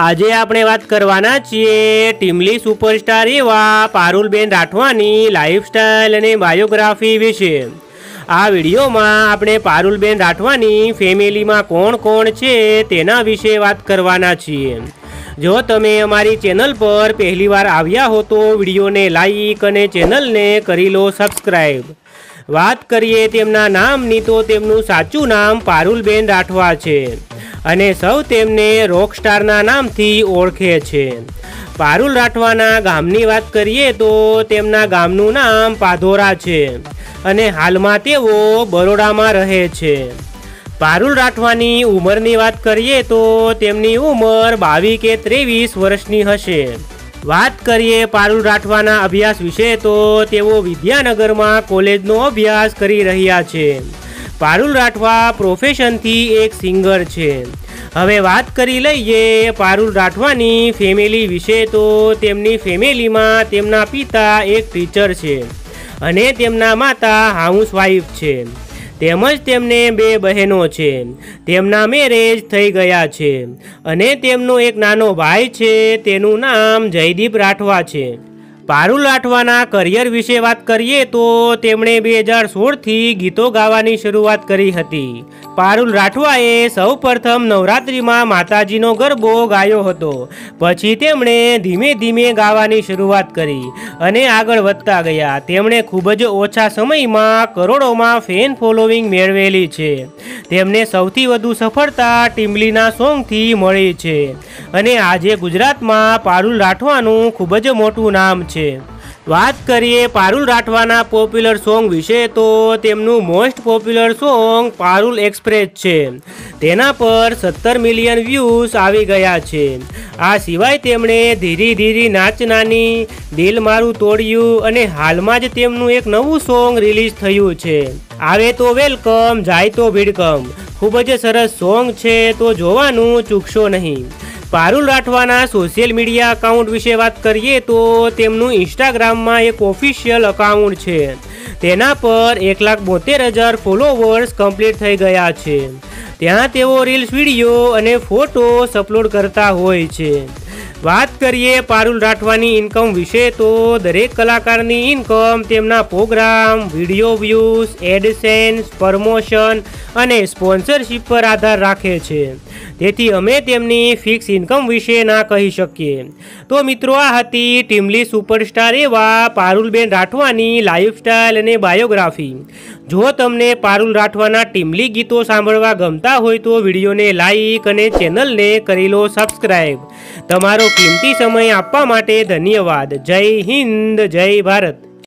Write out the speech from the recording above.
આજે આપણે વાત કરવાના છીએ ટીમલી સુપરસ્ટાર એવા પારુલબેન રાઠવાની લાઈફસ્ટાઈલ અને બાયોગ્રાફી વિશે. આ વિડીયોમાં આપણે પારુલબેન રાઠવાની ફેમિલીમાં કોણ કોણ છે તેના વિશે વાત કરવાના છીએ. જો તમે અમારી ચેનલ પર પહેલીવાર આવ્યા હો તો વિડીયોને લાઈક અને ચેનલને કરી લો સબસ્ક્રાઈબ વાત કરીએ તેમના નામની તો તેમનું સાચું નામ પારુલબેન રાઠવા છે. અને સૌ તેમને રોકસ્ટારના નામથી ઓળખે છે. પારુલ રાઠવાના ગામની વાત કરીએ તો તેમના ગામનું નામ પાધોરા છે અને હાલમાં તેઓ બરોડામાં રહે છે. પારુલ રાઠવાની ઉંમરની વાત કરીએ તો તેમની ઉંમર બાવીસ કે ત્રેવીસ વર્ષની હશે. વાત કરીએ પારુલ રાઠવાના અભ્યાસ વિશે તો તેઓ વિદ્યાનગરમાં કોલેજનો અભ્યાસ કરી રહ્યા છે. પારુલ રાઠવા પ્રોફેશનથી એક સિંગર છે. હવે વાત કરી લઈએ પારુલ રાઠવાની ફેમિલી વિશે તો તેમની ફેમિલીમાં તેમના પિતા એક ટીચર છે અને તેમના માતા હાઉસવાઈફ છે. તેમજ તેમને બે બહેનો છે. તેમના મેરેજ થઈ ગયા છે. અને તેમનો એક નાનો ભાઈ છે, તેનું નામ જયદીપ રાઠવા છે. પારુલ રાઠવાના કરિયર વિશે વાત કરીએ તો તેમણે બે હજાર સોળથી ગીતો ગાવાની શરૂઆત કરી હતી. પારુલ રાઠવાએ સૌ પ્રથમ નવરાત્રિમાં માતાજીનો ગરબો ગાયો હતો. પછી તેમણે ધીમે ધીમે ગાવાની શરૂઆત કરી અને આગળ વધતા ગયા. તેમણે ખૂબ જ ઓછા સમયમાં કરોડોમાં ફેન ફોલોવિંગ મેળવેલી છે. તેમને સૌથી વધુ સફળતા ટીમલીના સોંગથી મળી છે. અને આજે ગુજરાતમાં પારુલ રાઠવાનું ખૂબ જ મોટું નામ છે. વાત કરીએ પારુલ રાઠવાના પોપ્યુલર સોંગ વિશે તો તેમનું most popular song Parul express છે. તેના પર સત્તર મિલિયન વ્યૂઝ આવી ગયા છે. આ સિવાય તેમણે ધીરી ધીરી નાચ નાની, દિલ મારું તોડ્યું અને હાલમાં જ તેમનું એક નવું સોંગ રિલીઝ થયું છે. આવે તો વેલકમ જાય તો ભીડકમ. ખૂબ જ સરસ સોંગ છે તો જોવાનું ચૂકશો નહીં. પારુલ રાઠવાના સોશિયલ મીડિયા અકાઉન્ટ વિશે વાત કરીએ તો તેમનું ઇન્સ્ટાગ્રામમાં એક ઓફિશિયલ અકાઉન્ટ છે. તેના પર એક લાખ બોતેર હજાર ફોલોવર્સ કમ્પ્લીટ થઈ ગયા છે. ત્યાં તેઓ રીલ્સ વીડિયો અને ફોટોસ અપલોડ કરતા હોય છે. વાત કરીએ પારુલ રાઠવાની ઇન્કમ વિશે તો દરેક કલાકારની ઇન્કમ તેમના program video views AdSense promotion અને સ્પોન્સરશિપ પર આધાર રાખે છે. તેથી અમે તેમની ફિક્સ ઇન્કમ વિશે ના કહી શકીએ. તો મિત્રો, આ હતી ટીમલી સુપરસ્ટાર એવા પારુલબેન રાઠવાની લાઈફસ્ટાઈલ અને બાયોગ્રાફી જો તમને પારુલ રાઠવાના ટીમલી ગીતો સાંભળવા ગમતા હોય તો વિડીયોને લાઈક અને ચેનલને કરી લો સબસ્ક્રાઈબ તમારો કિંમતી સમય આપવા માટે ધન્યવાદ. જય હિન્દ, જય ભારત.